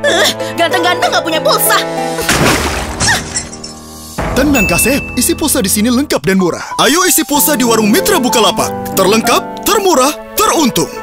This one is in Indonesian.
Eh, ganteng-ganteng nggak punya pulsa. Tenang Kasep, isi pulsa di sini lengkap dan murah. Ayo isi pulsa di warung Mitra Bukalapak. Terlengkap, termurah, teruntung.